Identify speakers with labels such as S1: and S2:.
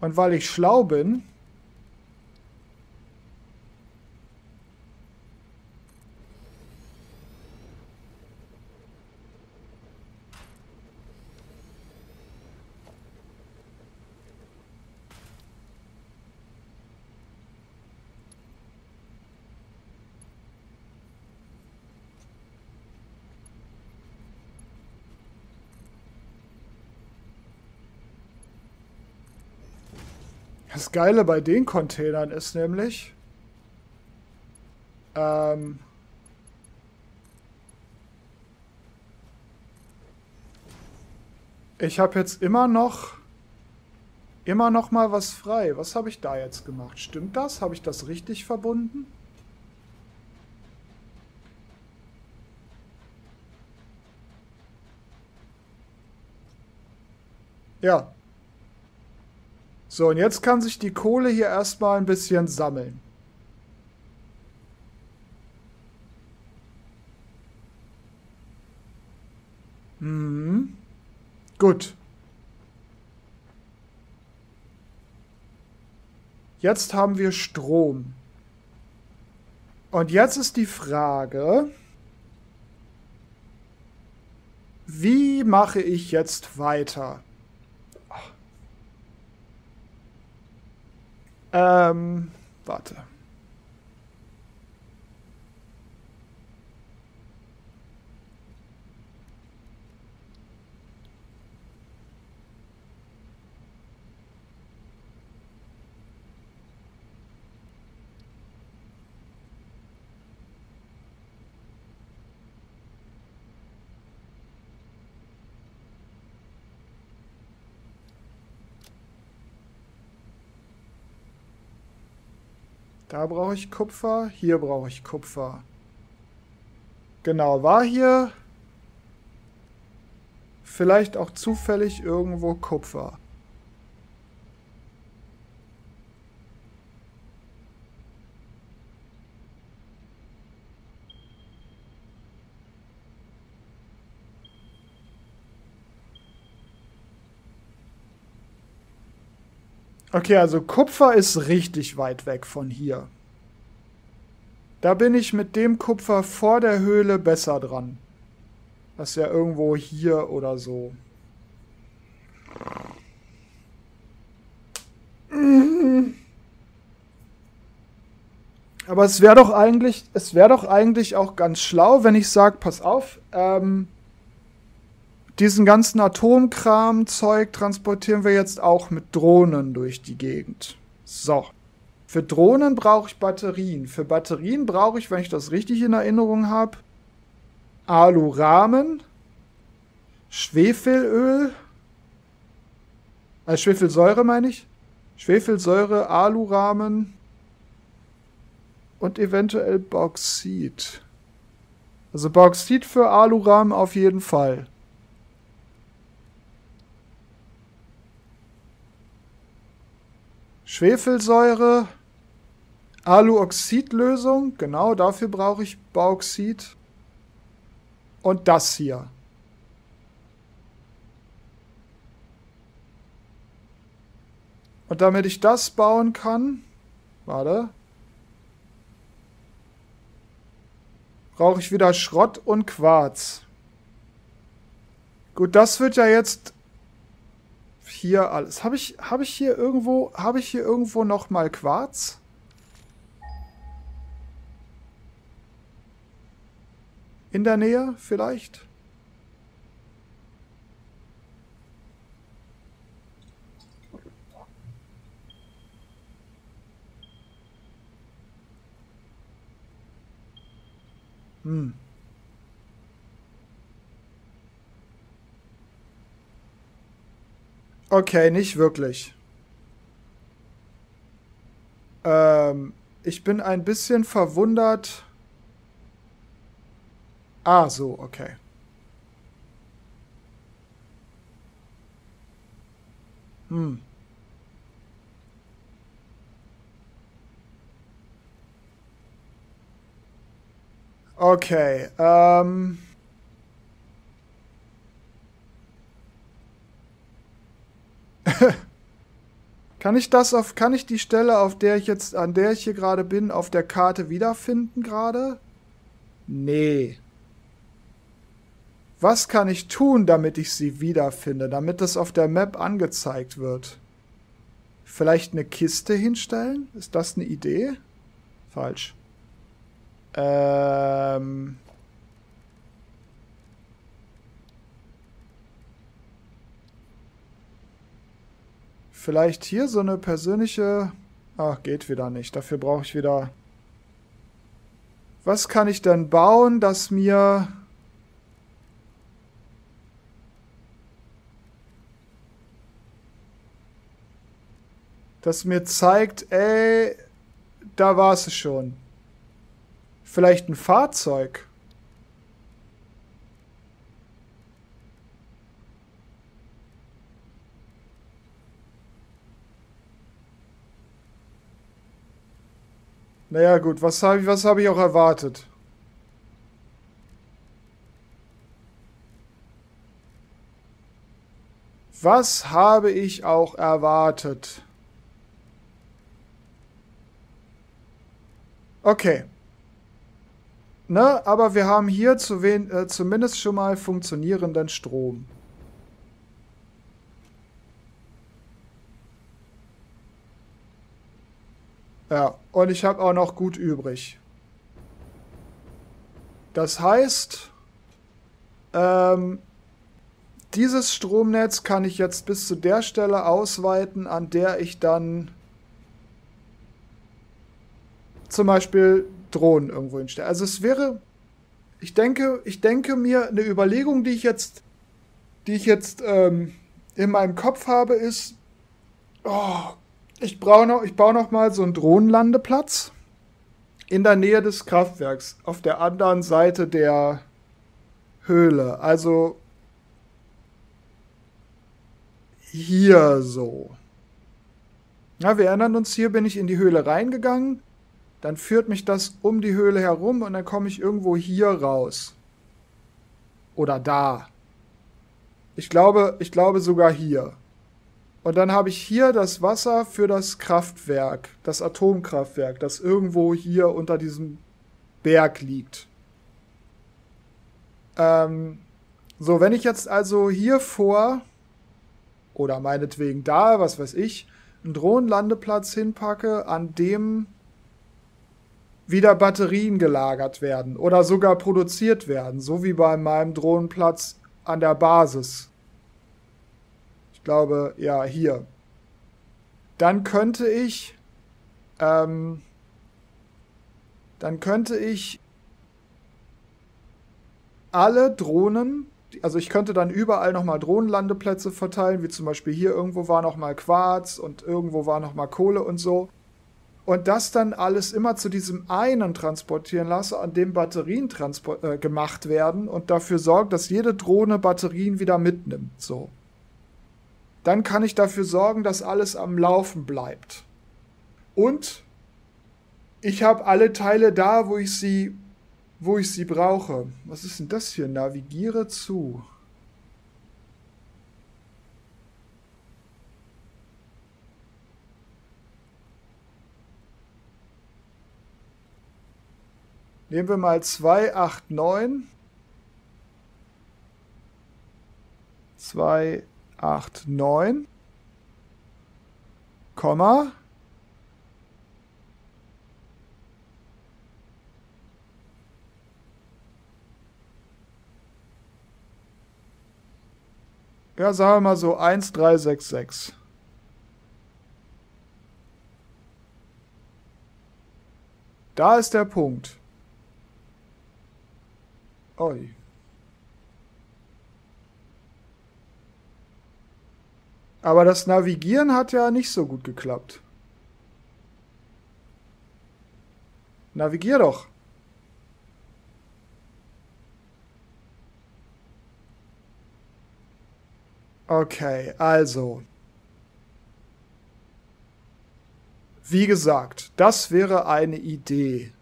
S1: Und weil ich schlau bin, Das Geile bei den Containern ist nämlich, ähm, ich habe jetzt immer noch immer noch mal was frei. Was habe ich da jetzt gemacht? Stimmt das? Habe ich das richtig verbunden? Ja, so, und jetzt kann sich die Kohle hier erstmal ein bisschen sammeln. Mhm. Gut. Jetzt haben wir Strom. Und jetzt ist die Frage, wie mache ich jetzt weiter? Ähm, warte. Da brauche ich Kupfer, hier brauche ich Kupfer. Genau, war hier vielleicht auch zufällig irgendwo Kupfer. Okay, also Kupfer ist richtig weit weg von hier. Da bin ich mit dem Kupfer vor der Höhle besser dran. Das ist ja irgendwo hier oder so. Aber es wäre doch eigentlich, es wäre doch eigentlich auch ganz schlau, wenn ich sage, pass auf, ähm, diesen ganzen Atomkram-Zeug transportieren wir jetzt auch mit Drohnen durch die Gegend. So. Für Drohnen brauche ich Batterien. Für Batterien brauche ich, wenn ich das richtig in Erinnerung habe, Alurahmen, Schwefelöl, also Schwefelsäure meine ich, Schwefelsäure, Alurahmen und eventuell Bauxit. Also Bauxit für Alurahmen auf jeden Fall. Schwefelsäure, Aluoxidlösung, genau dafür brauche ich Bauxit. Und das hier. Und damit ich das bauen kann, warte, brauche ich wieder Schrott und Quarz. Gut, das wird ja jetzt hier alles. Habe ich, hab ich hier irgendwo, habe ich hier irgendwo noch mal Quarz? In der Nähe vielleicht? Hm. Okay, nicht wirklich. Ähm, ich bin ein bisschen verwundert. Ah, so, okay. Hm. Okay, ähm... Kann ich das auf, kann ich die Stelle, auf der ich jetzt, an der ich hier gerade bin, auf der Karte wiederfinden gerade? Nee. Was kann ich tun, damit ich sie wiederfinde, damit das auf der Map angezeigt wird? Vielleicht eine Kiste hinstellen? Ist das eine Idee? Falsch. Ähm. Vielleicht hier so eine persönliche... Ach, geht wieder nicht. Dafür brauche ich wieder... Was kann ich denn bauen, das mir... Das mir zeigt, ey, da war es schon. Vielleicht ein Fahrzeug. Naja, gut, was habe was hab ich auch erwartet? Was habe ich auch erwartet? Okay. Ne, aber wir haben hier zu wen, äh, zumindest schon mal funktionierenden Strom. Ja, und ich habe auch noch gut übrig. Das heißt, ähm, dieses Stromnetz kann ich jetzt bis zu der Stelle ausweiten, an der ich dann zum Beispiel Drohnen irgendwo hinstelle. Also es wäre, ich denke, ich denke mir, eine Überlegung, die ich jetzt, die ich jetzt ähm, in meinem Kopf habe, ist, oh, ich brauche noch, ich baue noch mal so einen Drohnenlandeplatz in der Nähe des Kraftwerks, auf der anderen Seite der Höhle. Also hier so. Na, wir erinnern uns, hier bin ich in die Höhle reingegangen. Dann führt mich das um die Höhle herum und dann komme ich irgendwo hier raus. Oder da. Ich glaube, ich glaube sogar hier. Und dann habe ich hier das Wasser für das Kraftwerk, das Atomkraftwerk, das irgendwo hier unter diesem Berg liegt. Ähm, so, wenn ich jetzt also hier vor oder meinetwegen da, was weiß ich, einen Drohnenlandeplatz hinpacke, an dem wieder Batterien gelagert werden oder sogar produziert werden, so wie bei meinem Drohnenplatz an der Basis ich glaube, ja, hier. Dann könnte ich, ähm, dann könnte ich alle Drohnen, also ich könnte dann überall nochmal Drohnenlandeplätze verteilen, wie zum Beispiel hier irgendwo war nochmal Quarz und irgendwo war nochmal Kohle und so. Und das dann alles immer zu diesem einen transportieren lasse, an dem Batterien äh, gemacht werden und dafür sorgt, dass jede Drohne Batterien wieder mitnimmt. So dann kann ich dafür sorgen, dass alles am Laufen bleibt. Und ich habe alle Teile da, wo ich sie, wo ich sie brauche. Was ist denn das hier? Navigiere zu. Nehmen wir mal 289. 2, 8, 9, Komma. Ja, sagen wir mal so 1, 3, 6, 6. Da ist der Punkt. Oi. Aber das Navigieren hat ja nicht so gut geklappt. Navigier doch. Okay, also. Wie gesagt, das wäre eine Idee.